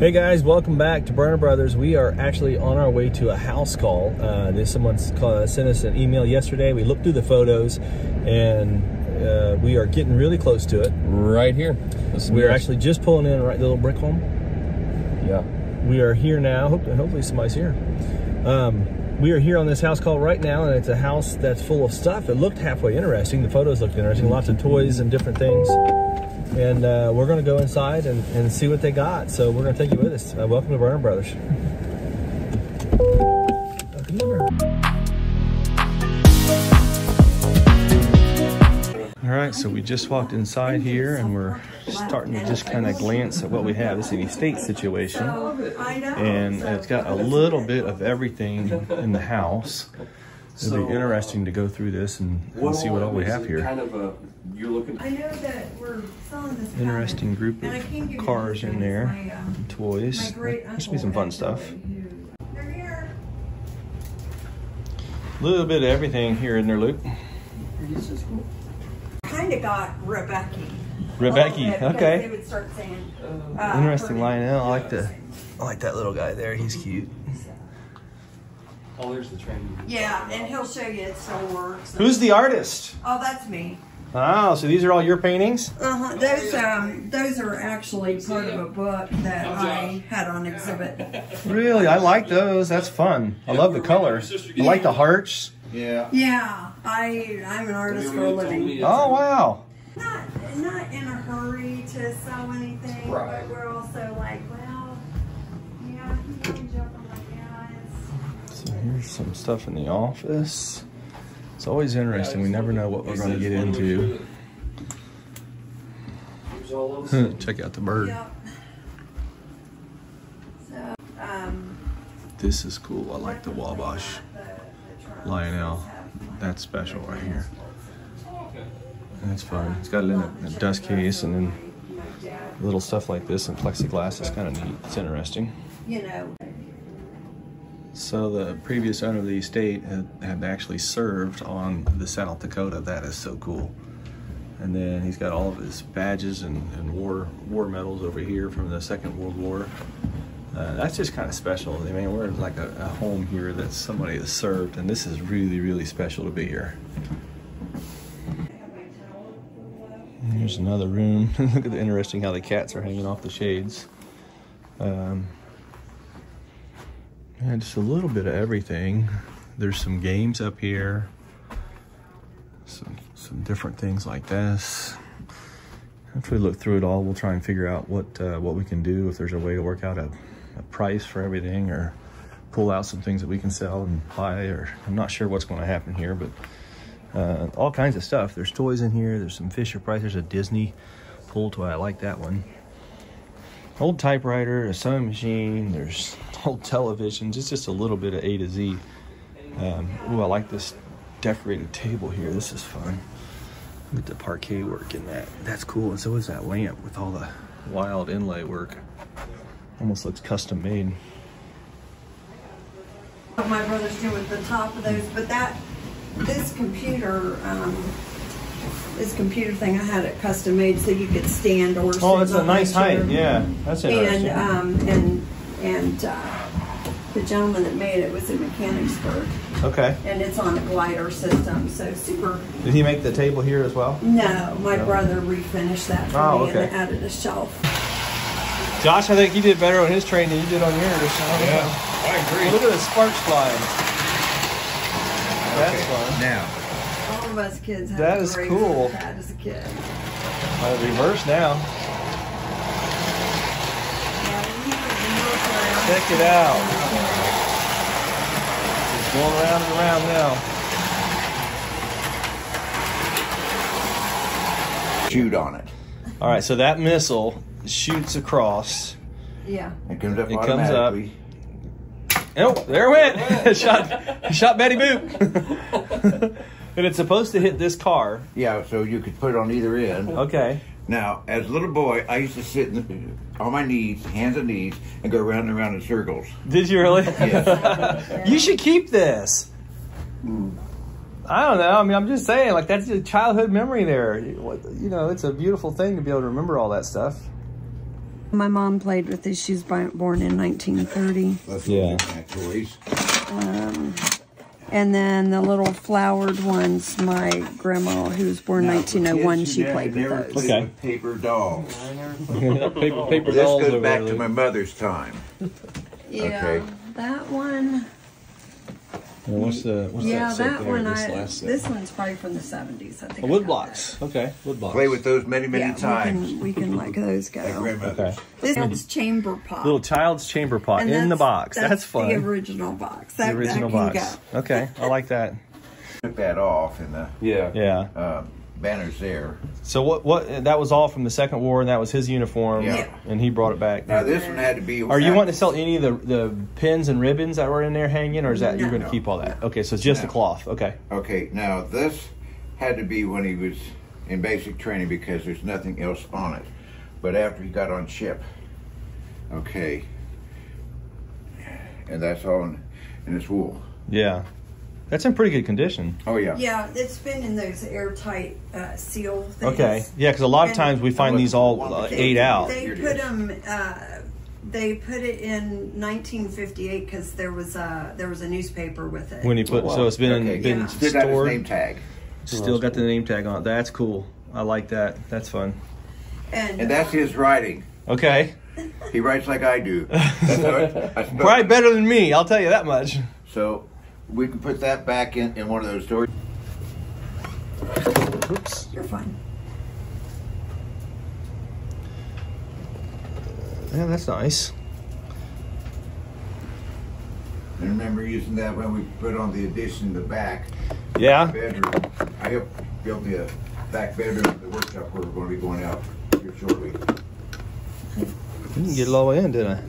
Hey guys, welcome back to Berner Brothers. We are actually on our way to a house call. Uh, there's someone sent us an email yesterday. We looked through the photos and uh, we are getting really close to it. Right here. We're actually just pulling in right the little brick home. Yeah. We are here now. Hope, hopefully somebody's here. Um, we are here on this house call right now, and it's a house that's full of stuff. It looked halfway interesting. The photos looked interesting. Lots of toys and different things and uh, we're going to go inside and, and see what they got. So we're going to take you with us. Uh, welcome to Berner Brothers. All right, so we just walked inside here and we're starting to just kind of glance at what we have. This is an estate situation and it's got a little bit of everything in the house. It'll be interesting to go through this and, and see what all we have here. Kind of a, you're looking. I know that we're selling this. Interesting group And I can't give of cars in there, My, um, toys. My great There should be some fun stuff. They're here. A little bit of everything here in there, Luke. Kind of got Rebecca. Rebecca, A little bit, because okay. They would start saying. uh, Interesting her name. Lionel. I like the, I like that little guy there. He's cute. Oh, there's the train. Yeah, and he'll show you it still works. Who's the artist? Oh, that's me. Oh, so these are all your paintings? Uh-huh. Those um those are actually part of a book that I had on exhibit. Really, I like those. That's fun. I love the color. I like the hearts. Yeah. Yeah, I I'm an artist for a living. Oh wow. Not not in a hurry to sell anything, Right. but we're also like, well, yeah, he can jump. I'm like, yeah, it's. So here's some stuff in the office. It's always interesting. We never know what we're going to get into. Check out the bird. Um, This is cool. I like the Wabash Lionel. That's special right here. That's fun. It's got it in a, a dust case and then little stuff like this and plexiglass. It's kind of neat. It's interesting. you know, So the previous owner of the estate had, had actually served on the South Dakota. That is so cool. And then he's got all of his badges and, and war war medals over here from the Second World War. Uh, that's just kind of special. I mean, we're like a, a home here that somebody has served, and this is really, really special to be here. And Here's another room. Look at the interesting how the cats are hanging off the shades. Um, yeah, just a little bit of everything. There's some games up here. Some some different things like this. After we look through it all, we'll try and figure out what uh, what we can do. If there's a way to work out a, a price for everything, or pull out some things that we can sell and buy. Or I'm not sure what's going to happen here, but uh, all kinds of stuff. There's toys in here. There's some Fisher Price. There's a Disney pull toy. I like that one old typewriter, a sewing machine, there's old televisions. It's just a little bit of A to Z. Um, ooh, I like this decorated table here. This is fun. Look at the parquet work in that. That's cool. And so is that lamp with all the wild inlay work. Almost looks custom made. what my brother's doing with the top of those, but that, this computer, um, this computer thing, I had it custom made so you could stand or sit Oh, that's a nice height. Yeah, that's interesting. And, um, and, and, uh, the gentleman that made it was in Mechanicsburg, okay. and it's on a glider system, so super. Did he make the table here as well? No, my No. brother refinished that for Oh, me okay. and added a shelf. Josh, I think you did better on his train than you did on yours. Yeah, I agree. Look at the sparks flying. That's fun. Now, All of us kids had That a is cool. had as a kid. Uh, reverse now. Yeah, he would look around. Check it out. It's going around and around now. shoot on it. All right, so that missile shoots across. Yeah. It comes up It comes up. automatically. Oh, there it went. shot, shot Betty Boop. and it's supposed to hit this car. Yeah, so you could put it on either end. Okay. Now, as a little boy, I used to sit in the, on my knees, hands and knees, and go round and round in circles. Did you really? Yes. you should keep this. I don't know. I mean, I'm just saying, like that's a childhood memory there. You know, it's a beautiful thing to be able to remember all that stuff. My mom played with these. She was born in 1930. Let's Yeah. look at toys. And then the little flowered ones, my grandma, who was born Now, 1901, she played with those. played Okay. with paper dolls. paper, paper This dolls goes back there. to my mother's time. Yeah, Okay. that one. Yeah, what's the what's Yeah, that that one. this I. last? This one's probably from the 70s. I think. Oh, I wood got blocks. Okay, wood blocks. Play with those many, many Yeah, times. we can we can let those My go. grandmother's. Okay. This one's chamber pot. Little child's chamber pot And in the box. That's, fun. The original box. The original that box. Go. Okay, I like that. Took that off in the Yeah. Yeah. uh, banners there. So what? What? That was all from the Second War, and that was his uniform. Yeah. And he brought it back. Now this one had to be. Are you wanting to sell any of the the pins and ribbons that were in there hanging, or is that you're going to keep all that? Okay, so it's just the cloth. Okay. Okay, now this had to be when he was in basic training because there's nothing else on it. But after he got on ship, okay, and that's all in, in this wool. Yeah. That's in pretty good condition. Oh yeah. Yeah, it's been in those airtight uh, seal things. Okay. Yeah, because a lot of And- times we find these all uh, They- ate out. They Here put them. Uh, they put it in 1958 because there was a there was a newspaper with it. When you put, so it's been Okay, been Yeah. Still got his stored. name tag, Still got the name tag on it. That's cool. I like that. That's fun. and, and that's uh, his writing. Okay. He writes like I do. That's how I Probably better than me. I'll tell you that much. So we can put that back in, in one of those doors. Oops. You're fine. Yeah, that's nice. I remember using that when we put on the addition in the back Yeah. bedroom. I helped build the uh, back bedroom, the workshop where we're going to be going out here shortly. Didn't get it all the way in, did I?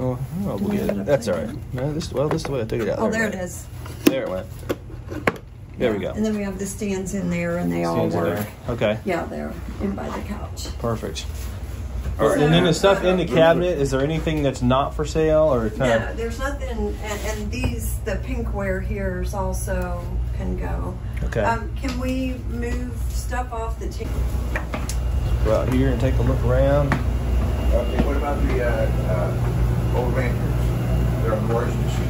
Oh, oh we'll get it. That's all right. No, this well, this is the way I took it out. Oh, there it went. is. There it went. There we go. And then we have the stands in there, and they all Stands in work. Okay. Yeah, they're in by the couch. Perfect. All right. And then the stuff in the cabinet, is there anything that's not for sale or kind No, of? there's nothing, and, and these, the pinkware here is also can go. Okay. Um, can we move stuff off the table? Go out here and take a look around. Okay, what about the uh, uh, old lanterns? They're on the washing machine.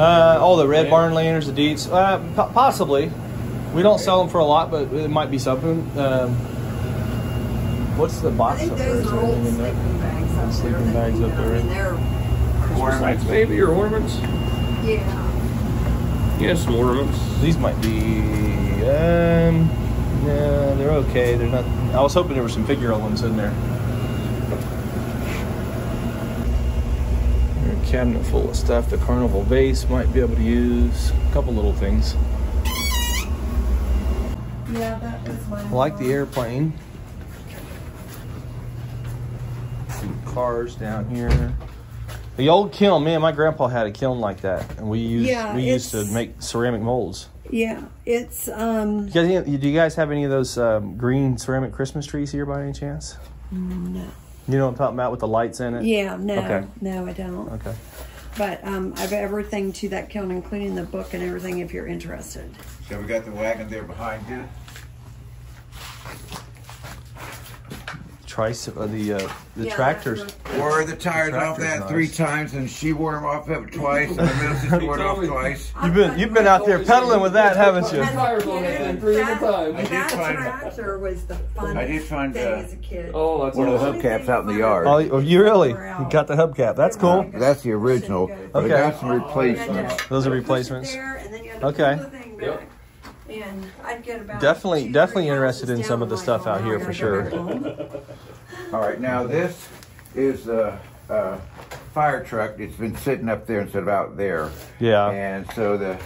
Uh, oh, the Red Barn Lanterns, the Dietz. Uh, po- possibly. We don't sell them for a lot, but it might be something. Um, what's the I box think up there? those Is are old anything in there? sleeping bags up there. Sleeping that, bags up there. I mean, they're, Ornaments, maybe, or ornaments? yeah. Yeah, some ornaments. These might be. Um, yeah, they're okay. They're not. I was hoping there were some figural ones in there. There's a cabinet full of stuff. The carnival vase might be able to use. A couple little things. Yeah, that was my. I like the airplane. Some cars down here. The old kiln, man, my grandpa had a kiln like that, and we used Yeah, we used to make ceramic molds. Yeah, it's um. You guys, do you guys have any of those um, green ceramic Christmas trees here by any chance? No. You know what I'm talking about with the lights in it? Yeah, no, Okay. no, I don't. Okay. But um, I've everything to that kiln, including the book and everything, if you're interested. So we got the wagon there behind you. Trice, uh, the uh, the Yeah, tractors. that's Wore the tires off that nice. three times, and she wore them off it twice, and the middle sister wore it off twice. You've been you've been out there pedaling with that, haven't you? Tires on that thing three at a time. I did That find- tractor was the funnest I did find, thing uh, as a kid. Oh, that's One of the hubcaps out in the yard. Oh, you- you really? You got the hubcap. That's cool. That's the original. But I Okay. got some replacements. Those are replacements. there, and then you had to Okay. pull the thing Yep. Back. And I'd get about Definitely- two, definitely three interested in some of the stuff out here for sure. All right, now this is the uh, fire truck. It's been sitting up there instead of out there. Yeah. And so the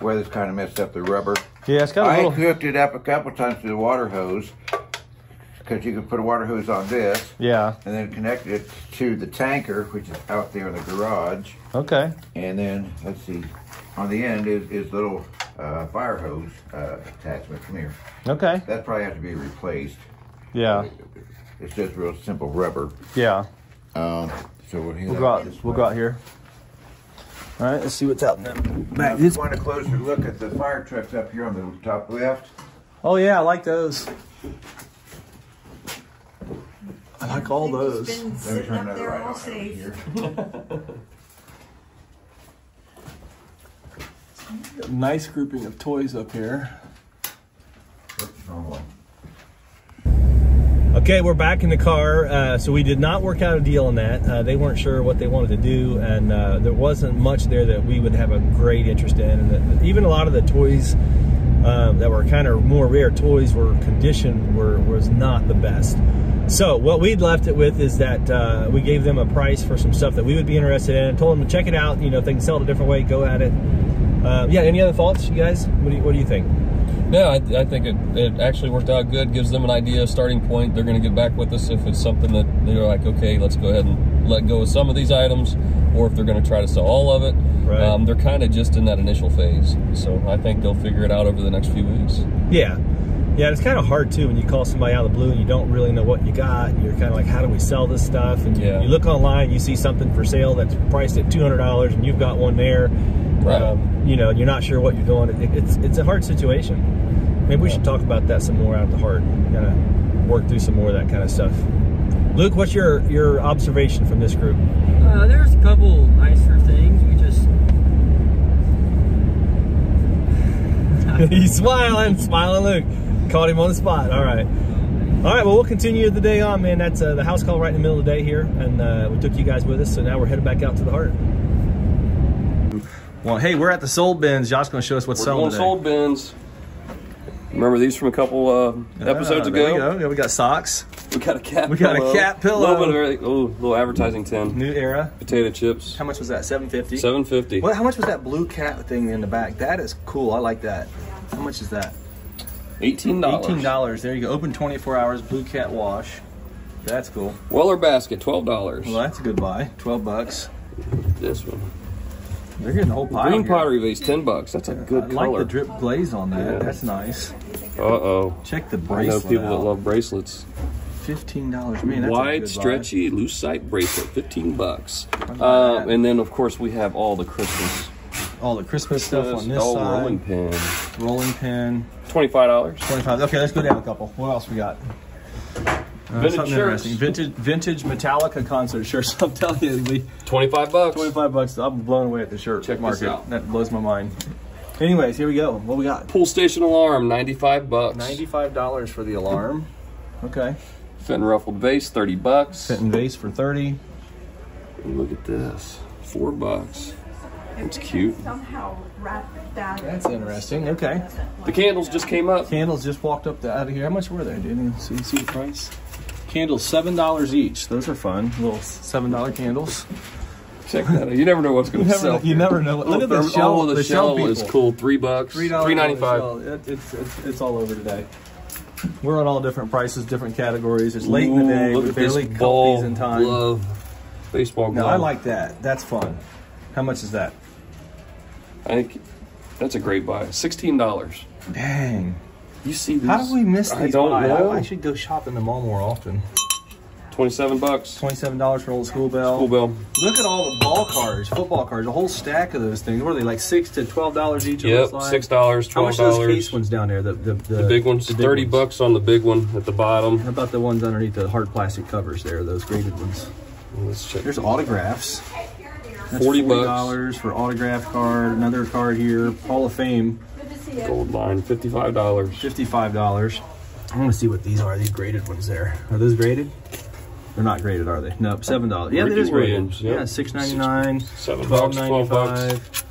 weather's kind of messed up the rubber. Yeah, it's got a I little. hooked it up a couple times to the water hose because you can put a water hose on this Yeah. and then connect it to the tanker, which is out there in the garage. Okay. And then, let's see, on the end is, is little uh, fire hose uh, attachment. Come here. Okay. That probably has to be replaced. Yeah. It's just real simple rubber. Yeah. Um, so we'll, We'll go out. We'll go out here. All right. Let's see what's out in the Now, back. if you want a closer look at the fire trucks up here on the top left, Oh yeah, I like those. I like all those. just been sitting up there all safe. Nice grouping of toys up here. Okay, we're back in the car. Uh, so we did not work out a deal on that. Uh, they weren't sure what they wanted to do, and uh, there wasn't much there that we would have a great interest in. And even a lot of the toys um, that were kind of more rare toys were condition were was not the best. So what we'd left it with is that uh, we gave them a price for some stuff that we would be interested in, told them to check it out. You know, if they can sell it a different way, go at it. Uh, yeah. Any other thoughts, you guys? What do you, what do you think? Yeah, I, I think it, it actually worked out good. Gives them an idea, a starting point. They're going to get back with us if it's something that they're like, okay, let's go ahead and let go of some of these items, or if they're going to try to sell all of it. Right. Um, they're kind of just in that initial phase, so I think they'll figure it out over the next few weeks. Yeah. Yeah, it's kind of hard too when you call somebody out of the blue and you don't really know what you got. And you're kind of like, how do we sell this stuff? And you- Yeah. you, look online, you see something for sale that's priced at $200 and you've got one there. Right. Um, you know, you're not sure what you're doing. It, it's, it's a hard situation. Maybe we should talk about that some more out at the heart. Kind of work through some more of that kind of stuff. Luke, what's your, your observation from this group? Uh, there's a couple nicer things. We just He's smiling, smiling Luke. Caught him on the spot. All right. All right, well, we'll continue the day on, man. That's uh, the house call right in the middle of the day here, and uh, we took you guys with us, so now we're headed back out to the heart. Well, hey, we're at the sold bins. Josh's going to show us what's We're selling today. sold bins. Remember these from a couple uh, episodes there ago? we go. Yeah, we got socks. We got a cat. We got a cat pillow. little bit of everything. Oh, little advertising tin. New era. Potato chips. How much was that? Seven fifty. Seven fifty. What? How much was that blue cat thing in the back? That is cool. I like that. How much is that? Eighteen dollars. Eighteen dollars. There you go. Open twenty four hours. Blue cat wash. That's cool. Weller basket, twelve dollars. Well, that's a good buy. Twelve bucks. This one. They're getting the whole pile. Green pottery vase, ten bucks. That's a good I like the drip glaze on that. Yeah. That's nice. Uh oh. Check the bracelets. I know bracelet people that love bracelets. Fifteen dollars. Man, that's a Wide, stretchy, lucite bracelet, fifteen bucks. Um, and then of course we have all the Christmas All the Christmas stuff on this side. rolling pin, Rolling pin. twenty-five dollars. Twenty-five. Okay, let's go down a couple. What else we got? Uh, Vintage something shirts. interesting. Vintage, vintage Metallica concert shirts. I'm telling you, we Twenty-five bucks. 25 bucks. I'm blown away at the shirt Check this market. out. That blows my mind. Anyways, here we go. What we got? Pull station alarm, ninety-five bucks. $95 for the alarm. Okay. Fenton ruffled vase, thirty bucks. Fenton vase for 30. And Look at this, four bucks. It's cute. Somehow wrap that. That's interesting. Okay. The candles just came up. Candles just walked up the, out of here. How much were they? Didn't you see, see the price? Candles seven dollars each. Those are fun. Little seven dollar candles. Check that out. You never know what's going to never, sell. you never know. Look at the Therm- shell. Oh, the, the shell, shell is cool. Three bucks. Three dollars. Three ninety-five. It, it's, it's it's all over today. We're on all different prices, different categories. It's late in the day. Look We at this barely caught ball in time. glove. Baseball glove. No, I like that. That's fun. How much is that? I think that's a great buy. Sixteen dollars. Dang. You see these? How do we miss these? I don't by? know. I, I should go shop in the mall more often. Twenty-seven bucks. Twenty-seven dollars for an old school bell. School bell. Look at all the ball cards, football cards, a whole stack of those things. What are they like? Six to twelve dollars each. it Yep, looks like? six dollars, How twelve much are those dollars. case ones down there? The the, the, The big ones, the big thirty ones? bucks on the big one at the bottom. How about the ones underneath the hard plastic covers there? Those graded ones. Let's check. There's autographs. That's 40 dollars for autograph card. Another card here. Hall of Fame. Gold line, fifty-five dollars. Fifty-five dollars. I want to see what these are. These graded ones there. Are those graded? They're not graded, are they? Nope. Seven dollars. Yeah, that Ricky is graded. Williams, yep. Yeah, six ninety-nine. Seven Twelve bucks, twelve bucks. ninety-five.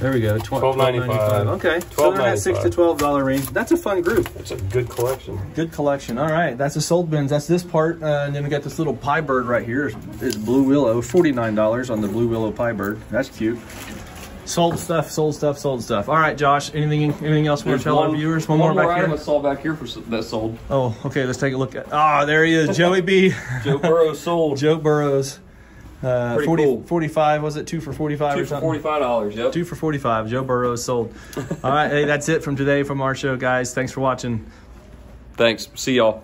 There we go. Tw- $12.95. $12.95. Okay. So they're in that six to $12.95. twelve dollar range. That's a fun group. It's a good collection. Good collection. All right, that's the sold bins. That's this part, uh, and then we got this little pie bird right here. It's Blue Willow, forty nine dollars on the Blue Willow pie bird. That's cute. Sold stuff, sold stuff, sold stuff. All right, Josh. Anything, anything else we want to tell our viewers? One, more back item I here. saw back here for that sold. Oh, okay. Let's take a look at. Ah, there he is, Joey B. Joe Burrows sold. Joe Burrows. Uh, Pretty 40, cool. 45, was it two for 45 Two or for something? forty-five dollars. Yep. Two for 45. Joe Burrows sold. All right, hey, that's it from today from our show, guys. Thanks for watching. Thanks. See y'all.